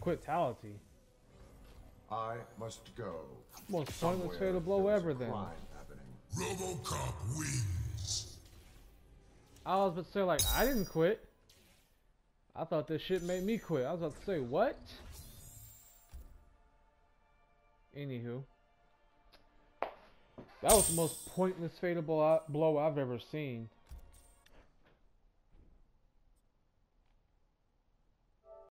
quitality. I must go. Most pointless fatal blow ever then. RoboCop wins. I was about to say like I didn't quit. I thought this shit made me quit. I was about to say what? Anywho. That was the most pointless fatal blow I've ever seen.